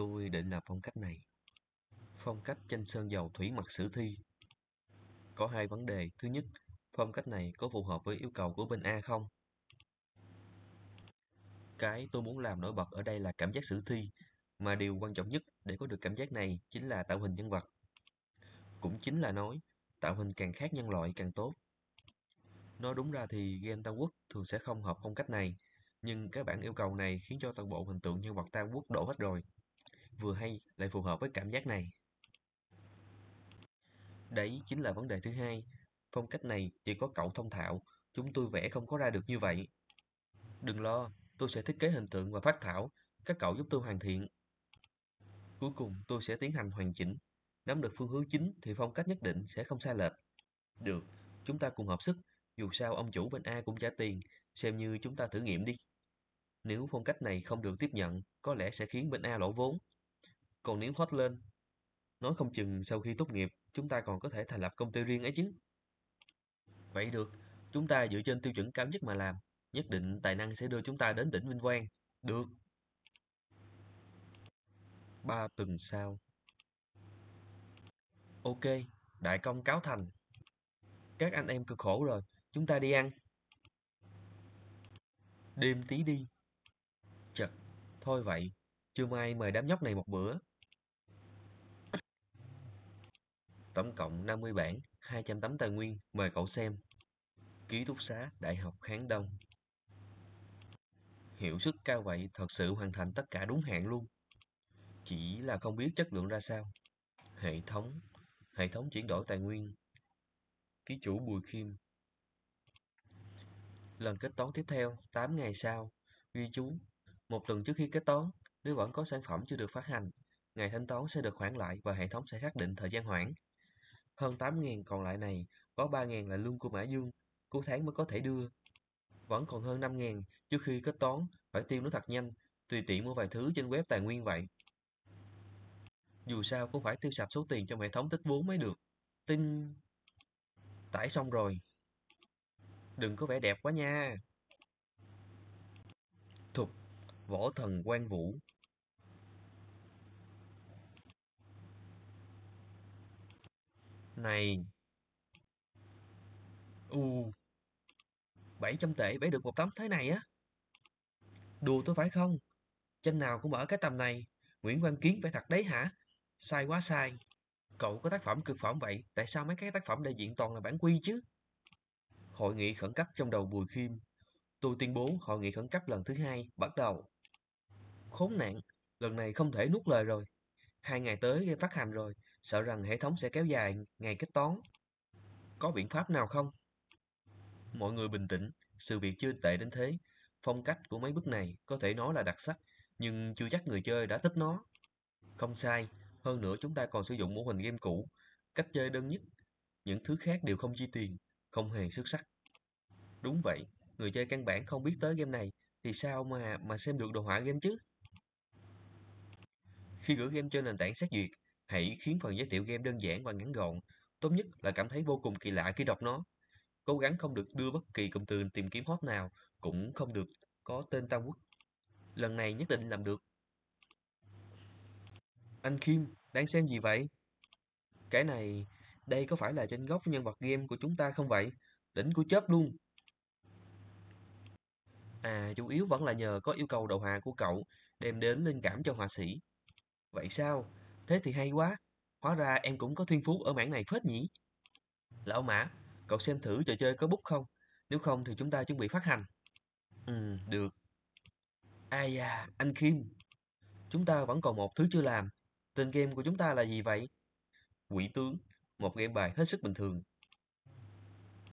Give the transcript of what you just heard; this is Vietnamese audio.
Tôi định làm phong cách này. Phong cách tranh sơn dầu thủy mặc sử thi. Có hai vấn đề. Thứ nhất, phong cách này có phù hợp với yêu cầu của bên A không? Cái tôi muốn làm nổi bật ở đây là cảm giác sử thi, mà điều quan trọng nhất để có được cảm giác này chính là tạo hình nhân vật. Cũng chính là nói, tạo hình càng khác nhân loại càng tốt. Nói đúng ra thì game Tam Quốc thường sẽ không hợp phong cách này, nhưng cái bản yêu cầu này khiến cho toàn bộ hình tượng nhân vật Tam Quốc đổ hết rồi. Vừa hay lại phù hợp với cảm giác này. Đấy chính là vấn đề thứ hai. Phong cách này chỉ có cậu thông thạo, chúng tôi vẽ không có ra được như vậy. Đừng lo, tôi sẽ thiết kế hình tượng và phát thảo, các cậu giúp tôi hoàn thiện. Cuối cùng tôi sẽ tiến hành hoàn chỉnh. Nắm được phương hướng chính thì phong cách nhất định sẽ không sai lệch. Được, chúng ta cùng hợp sức, dù sao ông chủ bên A cũng trả tiền, xem như chúng ta thử nghiệm đi. Nếu phong cách này không được tiếp nhận, có lẽ sẽ khiến bên A lỗ vốn. Còn nếu hot lên, nói không chừng sau khi tốt nghiệp, chúng ta còn có thể thành lập công ty riêng ấy chứ. Vậy được, chúng ta dựa trên tiêu chuẩn cao nhất mà làm, nhất định tài năng sẽ đưa chúng ta đến đỉnh vinh quang. Được. Ba tuần sau. Ok, đại công cáo thành. Các anh em cực khổ rồi, chúng ta đi ăn. Đêm tí đi. Chật, thôi vậy, chưa mai mời đám nhóc này một bữa. Tổng cộng 50 bản, 200 tấm tài nguyên, mời cậu xem. Ký túc xá Đại học Hán Đông. Hiệu suất cao vậy, thật sự hoàn thành tất cả đúng hạn luôn. Chỉ là không biết chất lượng ra sao. Hệ thống, hệ thống chuyển đổi tài nguyên. Ký chủ Bùi Khiêm. Lần kết toán tiếp theo, 8 ngày sau. Ghi chú, một tuần trước khi kết toán, nếu vẫn có sản phẩm chưa được phát hành, ngày thanh toán sẽ được hoãn lại và hệ thống sẽ xác định thời gian hoãn. Hơn 8.000 còn lại này, có 3.000 là lương của Mã Dương, cuối tháng mới có thể đưa. Vẫn còn hơn 5.000 trước khi kết toán, phải tiêu nó thật nhanh, tùy tiện mua vài thứ trên web tài nguyên vậy. Dù sao cũng phải tiêu sạch số tiền trong hệ thống tích vốn mới được. Tin... Tải xong rồi. Đừng có vẻ đẹp quá nha. Thục, võ thần quan vũ. Này. U. 700 tệ bẻ được một tấm thế này á. Đùa tôi phải không? Tranh nào cũng ở cái tầm này. Nguyễn Văn Kiến phải thật đấy hả? Sai quá sai. Cậu có tác phẩm cực phẩm vậy, tại sao mấy cái tác phẩm đại diện toàn là bản quy chứ? Hội nghị khẩn cấp trong đầu Bùi Khiêm. Tôi tuyên bố hội nghị khẩn cấp lần thứ hai bắt đầu. Khốn nạn, lần này không thể nuốt lời rồi. Hai ngày tới phát hành rồi, sợ rằng hệ thống sẽ kéo dài ngày kết toán. Có biện pháp nào không? Mọi người bình tĩnh, sự việc chưa tệ đến thế. Phong cách của mấy bức này có thể nói là đặc sắc, nhưng chưa chắc người chơi đã thích nó. Không sai, hơn nữa chúng ta còn sử dụng mô hình game cũ, cách chơi đơn nhất. Những thứ khác đều không chi tiền, không hề xuất sắc. Đúng vậy, người chơi căn bản không biết tới game này, thì sao mà mà xem được đồ họa game chứ? Khi gửi game trên nền tảng xét duyệt, hãy khiến phần giới thiệu game đơn giản và ngắn gọn. Tốt nhất là cảm thấy vô cùng kỳ lạ khi đọc nó. Cố gắng không được đưa bất kỳ cụm từ tìm kiếm hot nào, cũng không được có tên Tam Quốc. Lần này nhất định làm được. Anh Kim, đang xem gì vậy? Cái này, đây có phải là trên góc nhân vật game của chúng ta không vậy? Đỉnh của chớp luôn. À, chủ yếu vẫn là nhờ có yêu cầu đầu hà của cậu đem đến linh cảm cho họa sĩ. Vậy sao? Thế thì hay quá. Hóa ra em cũng có thiên phú ở mảng này phết nhỉ? Lão Mã, cậu xem thử trò chơi có bút không? Nếu không thì chúng ta chuẩn bị phát hành. Ừ, được. Ai da, anh Kim. Chúng ta vẫn còn một thứ chưa làm. Tên game của chúng ta là gì vậy? Quỷ tướng, một game bài hết sức bình thường.